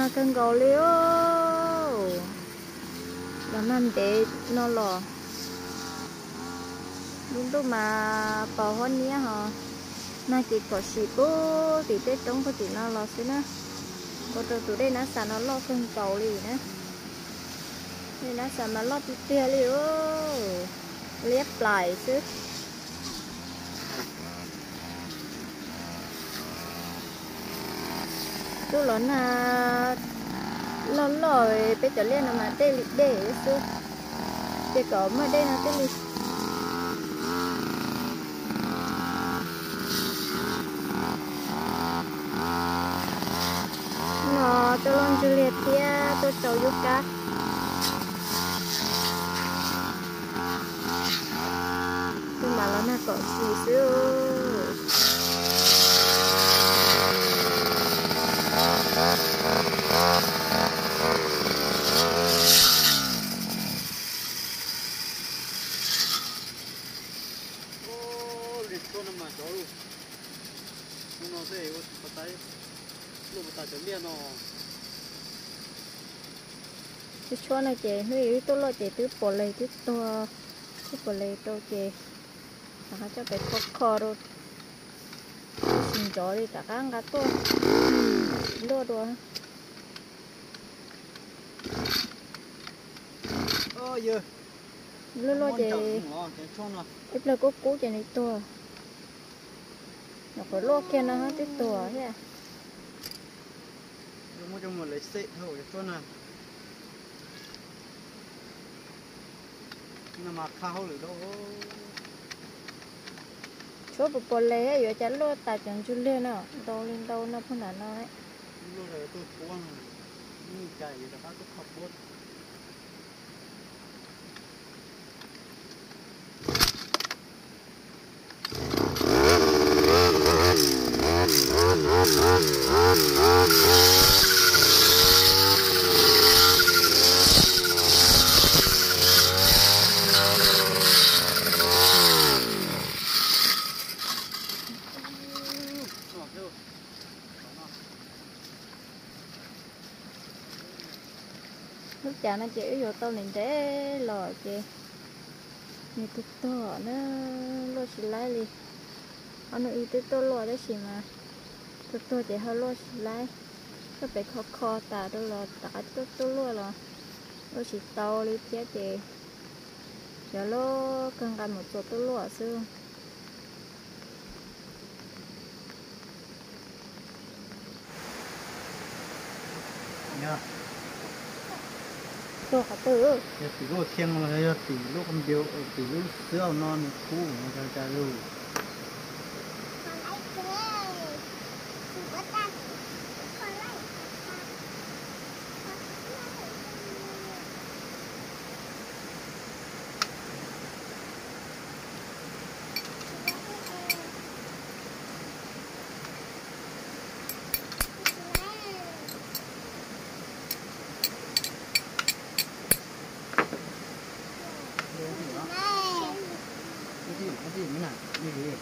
มากันเกาเลี้ยวแล้วมันเด็ดนอหล่อลุงตัวมาปอห้อนนี้ฮะน่ากินกอสีปูตีเต้ตรงพอตีนอหล่อสินะก็ตัวตัวได้นะสานอหล่อคนเกาหลีนะนี่นะสานอหล่อเตี้ยเลยโอ้เลียบปลายซึ้ chú lớn là lớn rồi bây giờ lên mà tê lịch để sư để có mà đây là tê lịch nó, tôi luôn chú liệt kia tôi cháu giúp cá tôi mà nó là có gì xưa số này chị huy tôi lo chị tứ bỏ lấy tứ to tứ bỏ lấy to chị và cho cái khó khó rồi xin chó đi cả các ngã to lo đồ ơ giờ lo lúa chị ít là cố cố chị này to nó có lo kia nó hết tứ to thế mua cho một lấy xịt thôi, cho nào nhưng mà khao được đâu chỗ bộ bỏ lấy ấy giờ chả lúa tại chẳng chú lên nó đâu lên đâu nó không là nó ấy. Lúc này tôi cuốn như chạy thì các tôi khóc bút lúc chả nó chỉ vô tao liền thế lò chị. Như tôi to nó lo xí lại đi anh nói tôi to lo đấy xí mà. Tôi to chỉ hơi lo xí lại có phải khó khó ta tôi lo ta tôi tôi lo là lo xí tao đi chết chị. Giờ lo cần cần một chỗ tôi lo xưa nhá tôi cả tử giờ tỷ lúc thiên mà giờ tỷ lúc con điệu tỷ lúc sữa non cũ nó ra ra luôn cái gì cái gì mới nè như thế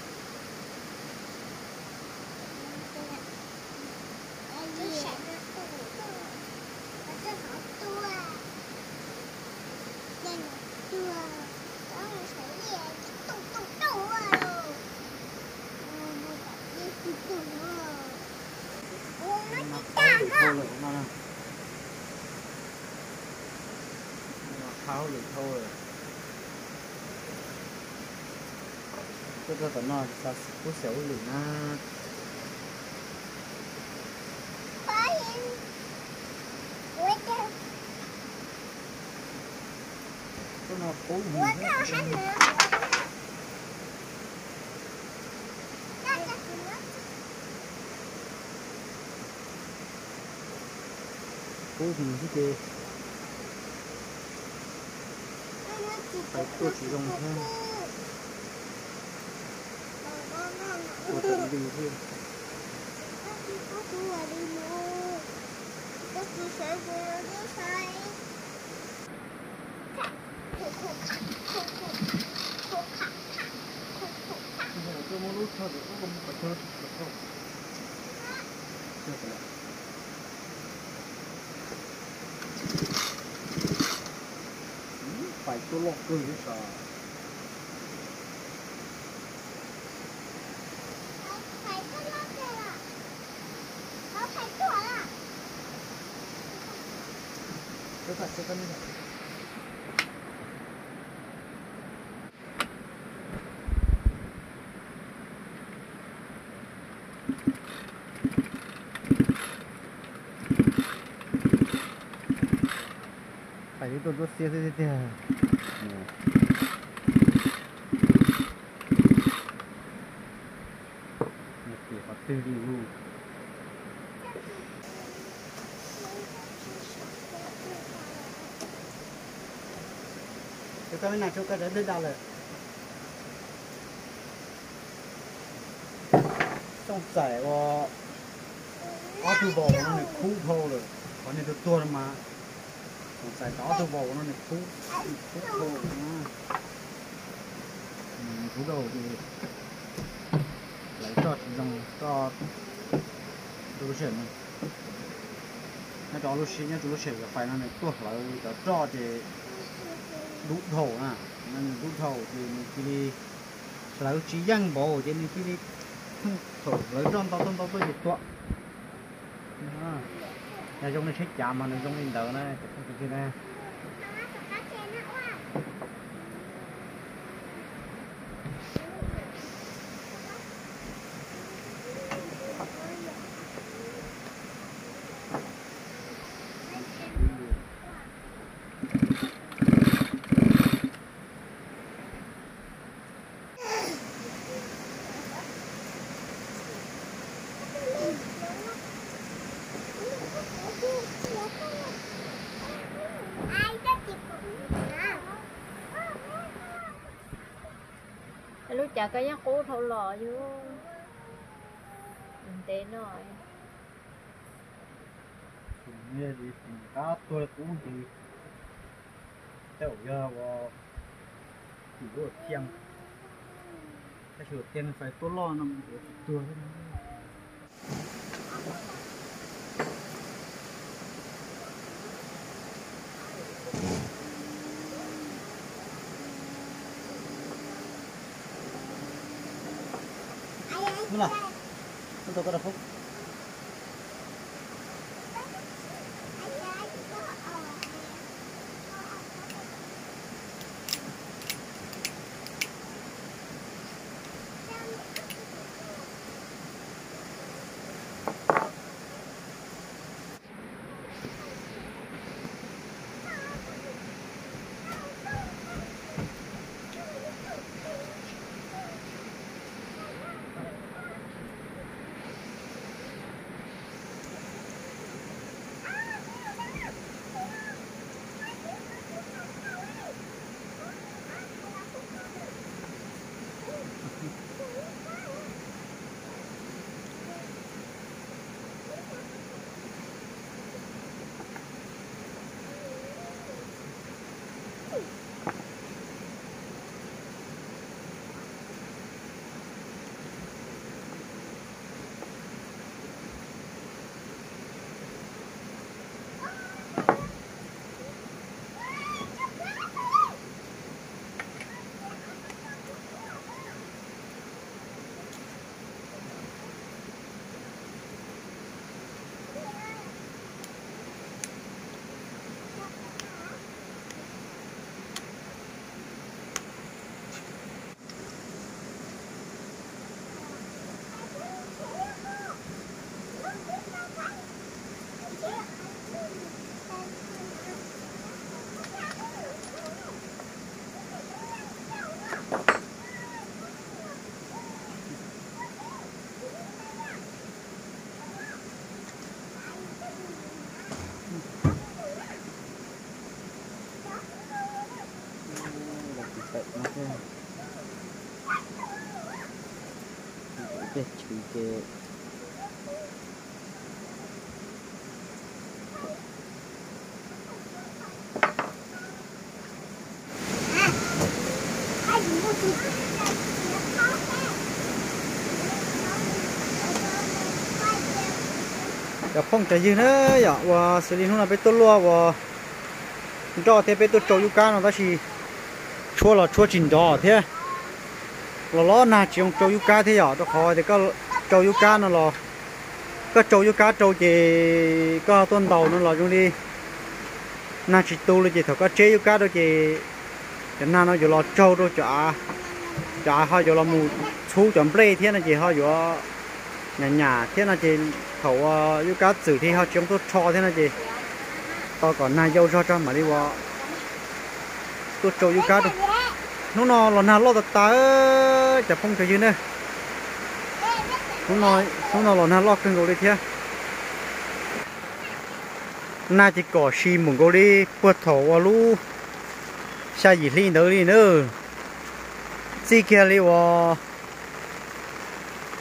mà khao được thôi rồi nó nè khao được thôi. Rồi cái cái tận nó sao có xéo lửa na cái nó cố mình cố mình cái gì phải tôi chỉ dùng thôi tôi tận đi thôi bây giờ tôi muốn lúc thôi thì cũng không phải thôi được không phải tôi lọc cười chứ sao 排队落对了，然后排错了。 这个这个那个。phải tôi tôi xe xe xe tư duy ngu chúng ta mới nào chúng ta đã đến đâu rồi trong giải và áo từ bò nó này khu thô rồi còn này được tua mà. Còn giải áo từ bò nó này khu khu thô khu đầu thì lấy cho dòng to đồ chuyển này. Nó đó lúc xin nhá chú chuyển cái phải nó này tuột vào cái cho thì đụng thổ à, nên đụng thổ thì mình chỉ đi lấy chỉ giang bồ thì mình chỉ đi thổ lấy trong tao tao tao thì tuột. Nhà trong này thích chạm mà nó dùng mình đỡ này thì không thể thế này. Chả cái nhắc cố thâu lò chứ. Mình tế nói như thì cá tôi cũng thì tiểu giờ vào chỉ có tiền cái sự tiền phải tôi lo nó tôi Đúng rồi. Tôi có đọc phúc cái chữ cái ai cũng có phong chạy dư nữa dạ. giờ và xử lý hôm là biết tôi lo và cho thế biết tôi trâu yuca nó ta chỉ chua là chua chín đỏ thế. Là nó na chỉ ông trâu yuka thế nhỏ cho khỏi thì có trâu yuka nó là có trâu yuka trâu chỉ có tuần đầu nó là chúng đi na chỉ tu là chỉ thôi có chế yuka đó chỉ cho na nó giờ là trâu đó chả chả họ giờ là mù chú chuẩn play thế này chỉ họ giờ nhà nhà thế này chỉ khẩu yuka xử thì họ chúng tôi cho thế này chỉ tao còn na dâu cho cho mà đi vào tôi trâu cá đó nó nó là nào lo tạt ta chả phong cái gì nè. Nó nói nó nó là nào lo cưng rồi thế na chỉ có xì mùng gối đi quật thổ vào lu xa gì lên đó đi nữa chỉ kia đi vào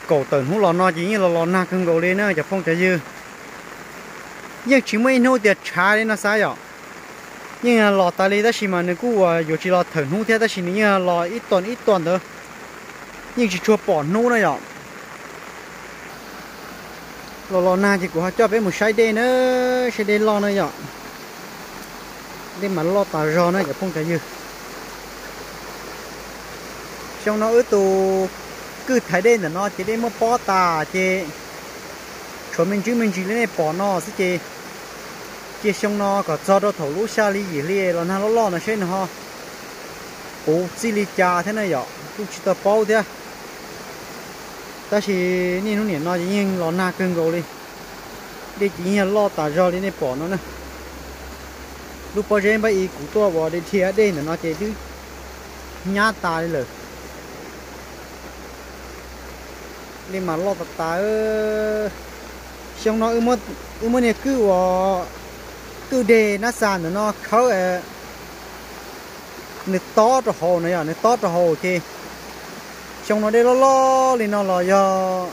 cổ tận hú lò nó chỉ như là lò na cưng gối đi nữa chả phong cái gì nhưng chỉ mấy nô tiệt trả đi nó sai rồi nhưng à, mà lò tài lý đó mà nếu cứ à dù chỉ lò thở hú thế đó chỉ nhưng à, lò ít tuần ít tuần thôi, nhưng chỉ chua bỏ nô này ạ. Lò lò na chỉ của họ cho bé một sai đen nữa sai đen lò này ạ. Đây mà lò tà rò nữa không cái gì trong nó ở tù cứ thấy đen là nó chỉ để một bỏ tà chỉ cho mình chứ mình chỉ lên bỏ nó chứ chỉ chỉ xong nó có cho đó thầu lũ xa lý gì li là nó lo nó xem ha bố chỉ lý cha thế này vậy cũng chỉ tao bao thế à? ta chỉ nên nó niệm nó chỉ nhìn lo na cưng gấu đi. Đi chỉ nhìn lo tả ra đi nên bỏ nó nè. Lúc bao giờ bây giờ cụ to bỏ đi thiệt đây là nó chỉ chứ. Nhá ta đi rồi đi mà lo tả tả xong nó ư mất ư mất này cứ vào cứ đề nó sàn nó khó ờ nó to cho hồ này à nó to cho hồ kì xong nó đây lo lo thì nó là do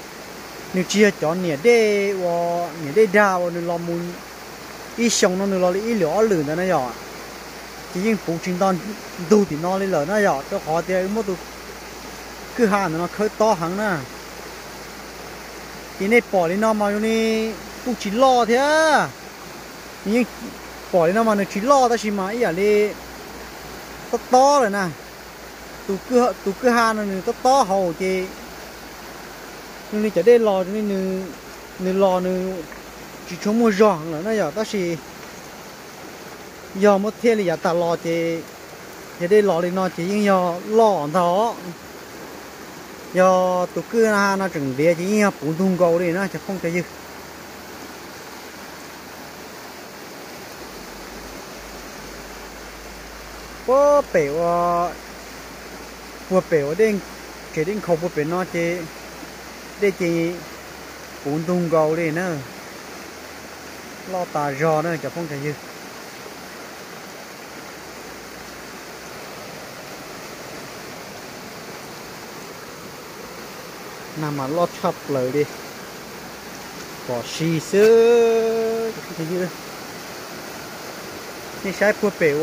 nó chia cho nhẹ đê và nhẹ đê đa và nó lo muốn ít xong nó nó lo ít lửa lửa nó này à chỉ riêng phụ chính đòn đủ thì nó lên lửa nó à cho họ thì mất được cứ hàng nó khơi to hàng nè thì này bỏ lên nó mà như này cũng chỉ lo thế à nhưng bỏ đi nó mà nó chỉ lo ta chỉ mãi ý à đi to to rồi nè. Tụ cứ tụ cứ ha nó to to hầu chứ nhưng đi chả đây lo, cho nên nữ nữ lo nữ chỉ cho mua giòn là nó giờ ta chỉ giờ một thiên là giờ ta lo chứ chả đây lo thì nó chỉ nhưng giờ lo đó. Giờ tụ cứ ha nó chừng địa chỉ nhưng cũng thùng cầu đi, nó chắc không cái gì 我被我我被我的给的口不被那些那些运动高的呢，老大热呢就碰着有。nằm mà lót chắp lời đi. Bỏ xì xứ thế chứ? Đi sai phút bể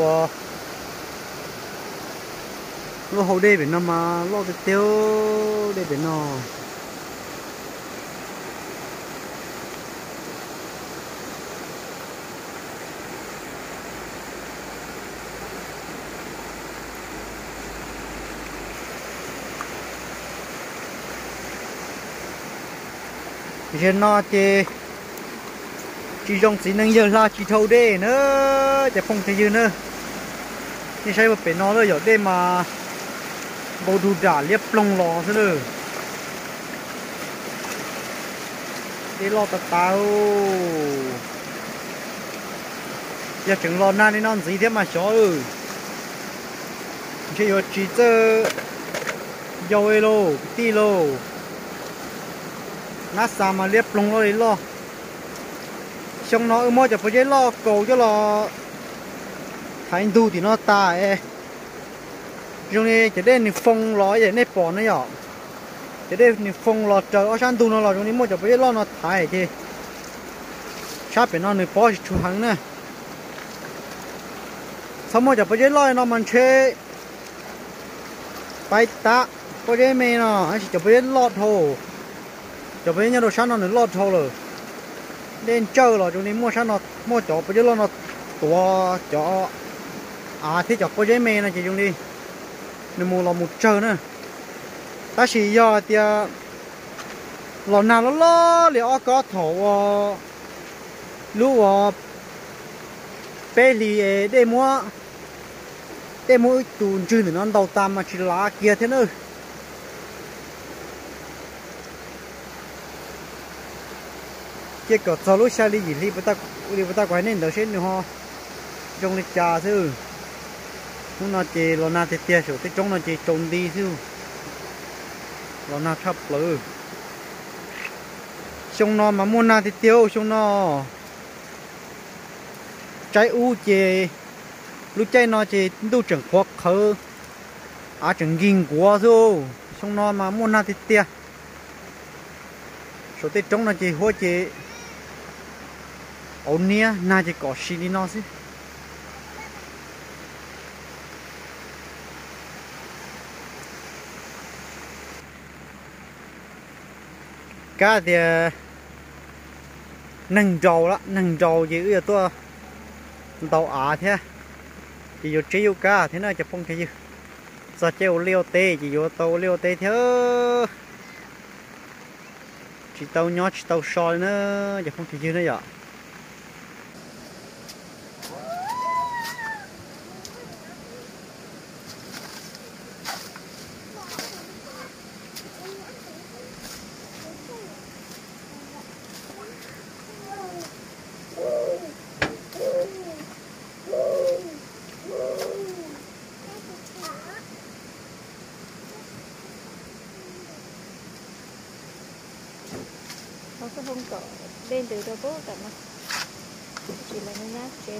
lô hồ đây biển nó mà lô cái tiêu đê biển nó giờ nó chê chỉ dòng chỉ năng giờ là chỉ thâu đây nữa, chả không thế dư nữa. Như sai một bên nó rồi giờ đê mà bầu đủ đã liếp lông lò thế nữa đi lò tạt tao giờ chừng lò nan đi non gì thế mà chó ơi chỉ có chỉ chơi dầu ấy lô tí lô. Nát xa mà liếp lông lò đi lò, xong nó mua cho phải lò cầu cho lò thành tu thì nó ta ấy dùng này chỉ để nịp phong ló vậy nếp bỏ nó nhỏ. Chỉ để nịp phong ló chờ ở sang tu nó lò dùng này mua cho bây lo nó thải thì sắp bên nó nịp bỏ chú hàng nè sau mua cho bây lo nó mình chơi bay ta bây giờ mày nó anh chỉ cho bây lo thôi cho bây nhà đồ sang nó nữa lo thôi rồi. Nên chơi rồi chúng này mua sang nó, mua cho phải lo nó tua à, cho à thì cho bây giờ mày nó chỉ dùng đi nên mua lò một chờ nữa. Ta chỉ do thì lò nào nó lo liệu có thổ ờ, lũ bê lì để mua để mua tuần thì nó đầu tam mà chỉ lá kia thế nữa. Cái cỏ sau lúc xa đi gì đi bắt ta đi bắt ta quay nên đỡ xem nữa ho. Trong lịch trà chứ chúng nó chỉ lo na thì tia số thì trong nó chỉ trồng đi chứ. Lo na thấp lử. Xong nó mà mua na thì tiêu xong nó trái u chỉ lúc trái nó chỉ đâu chẳng khoác khờ à chẳng gìn quá rồi xong nó mà mua na thì tia. Số thì trong nó chỉ hoa chỉ ổn nia, na chỉ có xin đi nó chứ. Cá thì ờ, nâng trầu đó, nâng trầu chỉ giờ tôi tàu ả thế. Chỉ vô trí vô cá thế nào chụp phong thế chứ sao treo liêu tê, chỉ vô tàu liêu tê thế. Chỉ tàu nhỏ, chỉ tàu soi nữa chụp phong thế chứ nữa vậy nó